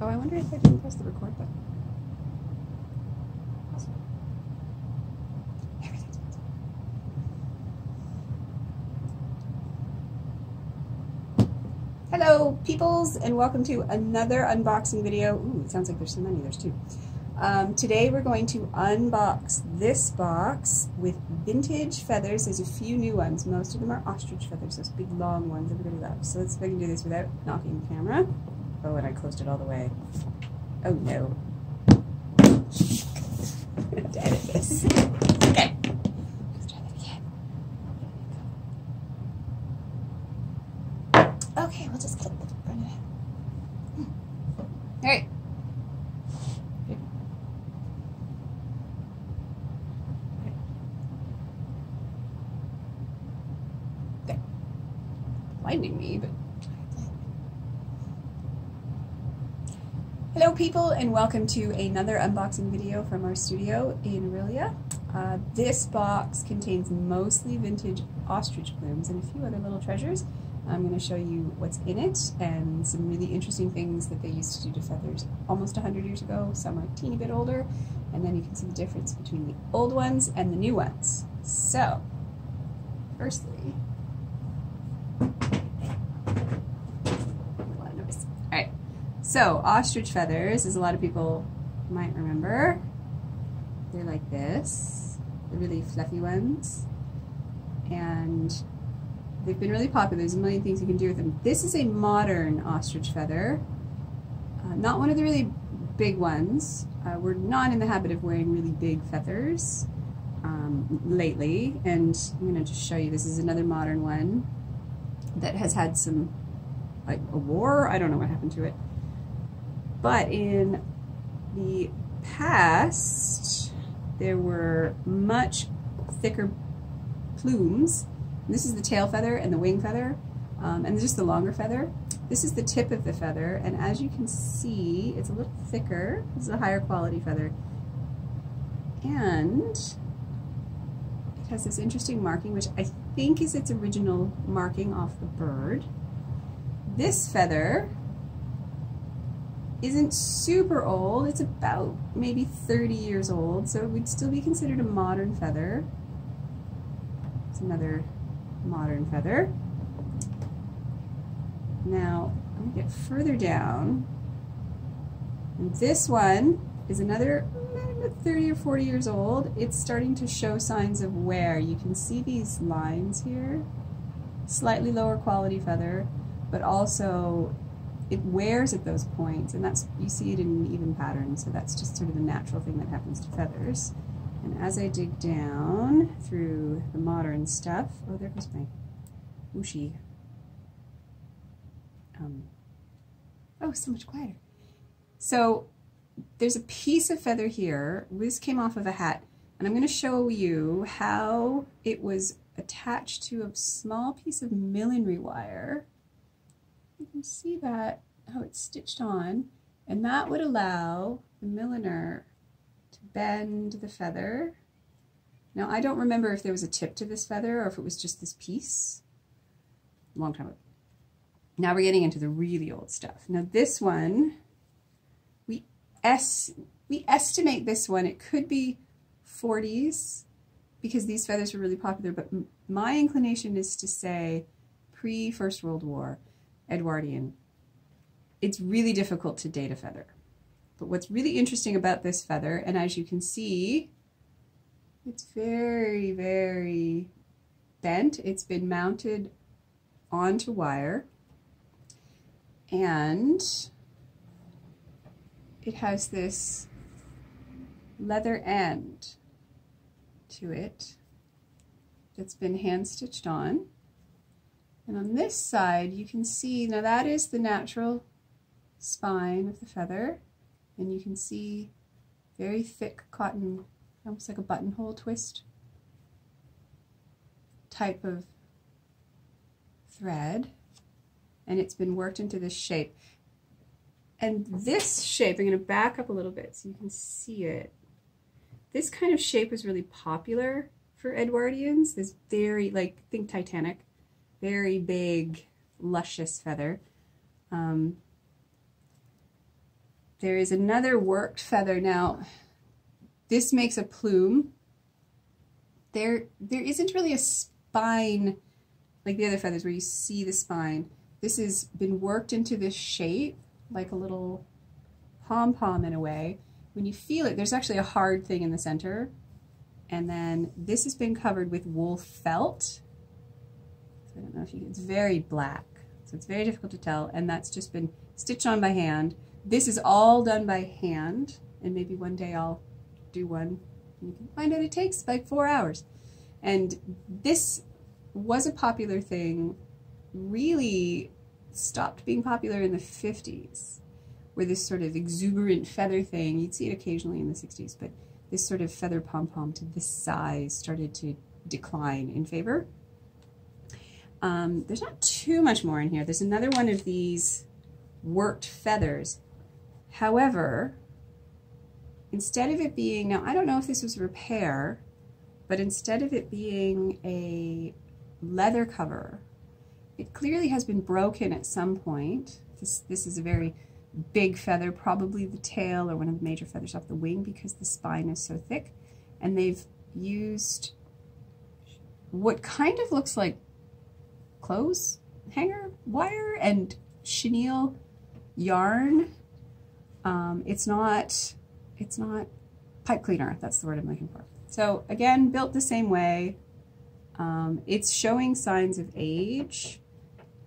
Oh, I wonder if I didn't press the record button. Hello, peoples, and welcome to another unboxing video. Ooh, it sounds like there's so many. There's two. Um, today we're going to unbox this box with vintage feathers. There's a few new ones. Most of them are ostrich feathers, those big long ones everybody loves. So let's see if I can do this without knocking the camera. Oh, and I closed it all the way. Oh no. This. Okay. Let's try that again. Okay, we'll just front of it. Hmm. All right. Okay. Blinding me, but Hello people and welcome to another unboxing video from our studio in Orillia. Uh, this box contains mostly vintage ostrich plumes and a few other little treasures. I'm going to show you what's in it and some really interesting things that they used to do to feathers almost 100 years ago. Some are a teeny bit older and then you can see the difference between the old ones and the new ones. So, firstly, so ostrich feathers, as a lot of people might remember, they're like this, the really fluffy ones, and they've been really popular. There's a million things you can do with them. This is a modern ostrich feather, uh, not one of the really big ones. Uh, we're not in the habit of wearing really big feathers um, lately, and I'm going to just show you. This is another modern one that has had some, like a war. I don't know what happened to it. But in the past, there were much thicker plumes. And this is the tail feather and the wing feather, um, and just the longer feather. This is the tip of the feather, and as you can see, it's a little thicker. This is a higher quality feather. And it has this interesting marking, which I think is its original marking off the bird. This feather isn't super old. It's about maybe 30 years old, so it would still be considered a modern feather. It's another modern feather. Now, I'm going to get further down. And this one is another 30 or 40 years old. It's starting to show signs of wear. You can see these lines here. Slightly lower quality feather, but also it wears at those points, and that's you see it in an even pattern, so that's just sort of the natural thing that happens to feathers. And as I dig down through the modern stuff, oh, there goes my whooshy. Um, oh, so much quieter. So there's a piece of feather here. This came off of a hat, and I'm going to show you how it was attached to a small piece of millinery wire. You can see that, how it's stitched on, and that would allow the milliner to bend the feather. Now, I don't remember if there was a tip to this feather or if it was just this piece. Long time ago. Now we're getting into the really old stuff. Now this one, we es we estimate this one, it could be 40s because these feathers were really popular, but my inclination is to say pre-First World War, Edwardian. It's really difficult to date a feather. But what's really interesting about this feather, and as you can see, it's very, very bent. It's been mounted onto wire and it has this leather end to it that's been hand stitched on. And on this side you can see, now that is the natural spine of the feather and you can see very thick cotton, almost like a buttonhole twist type of thread and it's been worked into this shape. And this shape, I'm going to back up a little bit so you can see it. This kind of shape was really popular for Edwardians. This very, like, think Titanic, very big, luscious feather. Um, there is another worked feather. Now, this makes a plume. There, there isn't really a spine like the other feathers where you see the spine. This has been worked into this shape, like a little pom-pom in a way. When you feel it, there's actually a hard thing in the center. And then this has been covered with wool felt. I don't know if you can, it's very black. So it's very difficult to tell. And that's just been stitched on by hand. This is all done by hand. And maybe one day I'll do one. You can find out it takes like four hours. And this was a popular thing, really stopped being popular in the 50s, where this sort of exuberant feather thing, you'd see it occasionally in the 60s, but this sort of feather pom-pom to this size started to decline in favor. Um, there's not too much more in here. There's another one of these worked feathers. However, instead of it being, now I don't know if this was repair, but instead of it being a leather cover. It clearly has been broken at some point. This, this is a very big feather, probably the tail or one of the major feathers off the wing because the spine is so thick. And they've used what kind of looks like clothes hanger wire and chenille yarn. Um, it's not, it's not pipe cleaner. That's the word I'm looking for. So again, built the same way. Um, it's showing signs of age,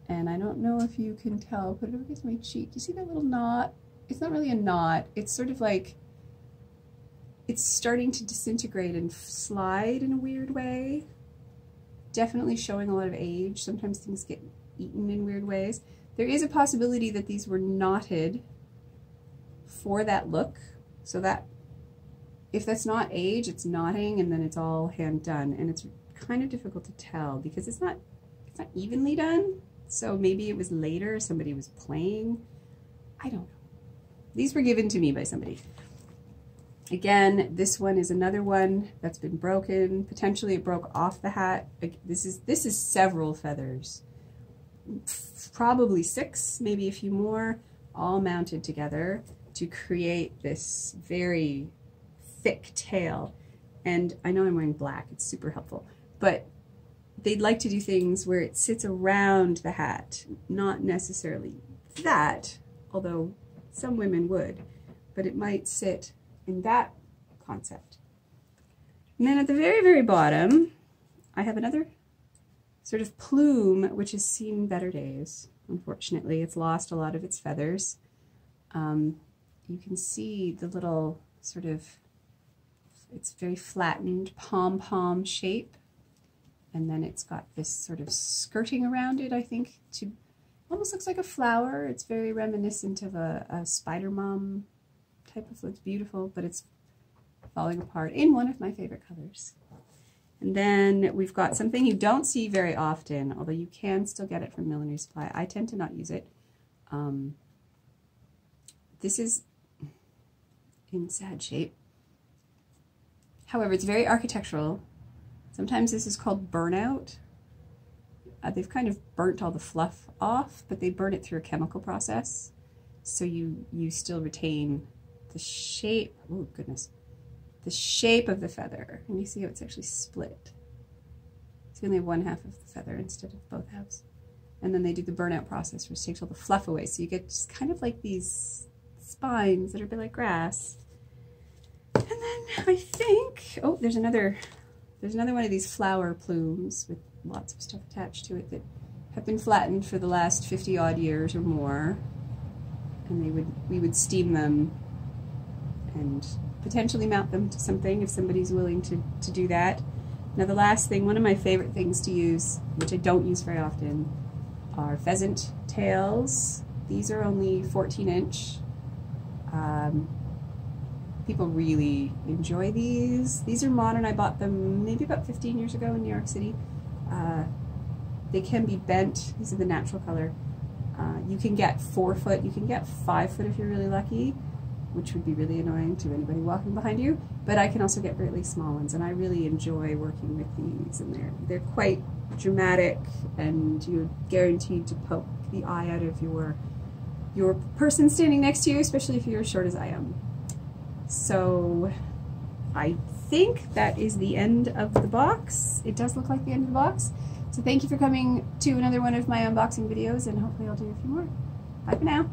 and I don't know if you can tell, put it over against my cheek. You see that little knot? It's not really a knot. It's sort of like, it's starting to disintegrate and slide in a weird way. Definitely showing a lot of age. Sometimes things get eaten in weird ways. There is a possibility that these were knotted for that look. So that, if that's not age, it's knotting and then it's all hand done. And it's kind of difficult to tell because it's not it's not evenly done. So maybe it was later, somebody was playing. I don't know. These were given to me by somebody. Again, this one is another one that's been broken. Potentially it broke off the hat. This is this is several feathers. Probably six, maybe a few more, all mounted together to create this very thick tail. And I know I'm wearing black, it's super helpful but they'd like to do things where it sits around the hat, not necessarily that, although some women would, but it might sit in that concept. And then at the very, very bottom, I have another sort of plume, which has seen better days. Unfortunately, it's lost a lot of its feathers. Um, you can see the little sort of, it's very flattened pom-pom shape and then it's got this sort of skirting around it, I think, to almost looks like a flower. It's very reminiscent of a, a spider mum type of, it's beautiful, but it's falling apart in one of my favorite colors. And then we've got something you don't see very often, although you can still get it from Millinery Supply. I tend to not use it. Um, this is in sad shape. However, it's very architectural Sometimes this is called burnout. Uh, they've kind of burnt all the fluff off, but they burn it through a chemical process. So you, you still retain the shape, oh goodness, the shape of the feather. And you see how it's actually split. So you only have one half of the feather instead of both halves. And then they do the burnout process, which takes all the fluff away. So you get just kind of like these spines that are a bit like grass. And then I think, oh, there's another there's another one of these flower plumes with lots of stuff attached to it that have been flattened for the last 50 odd years or more. And they would we would steam them and potentially mount them to something if somebody's willing to, to do that. Now the last thing, one of my favorite things to use, which I don't use very often, are pheasant tails. These are only 14 inch. Um, people really enjoy these. These are modern. I bought them maybe about 15 years ago in New York City. Uh, they can be bent. These are the natural color. Uh, you can get four foot, you can get five foot if you're really lucky, which would be really annoying to anybody walking behind you. But I can also get really small ones, and I really enjoy working with these. And they're they're quite dramatic, and you're guaranteed to poke the eye out of your your person standing next to you, especially if you're as short as I am. So I think that is the end of the box. It does look like the end of the box. So thank you for coming to another one of my unboxing videos and hopefully I'll do a few more. Bye for now.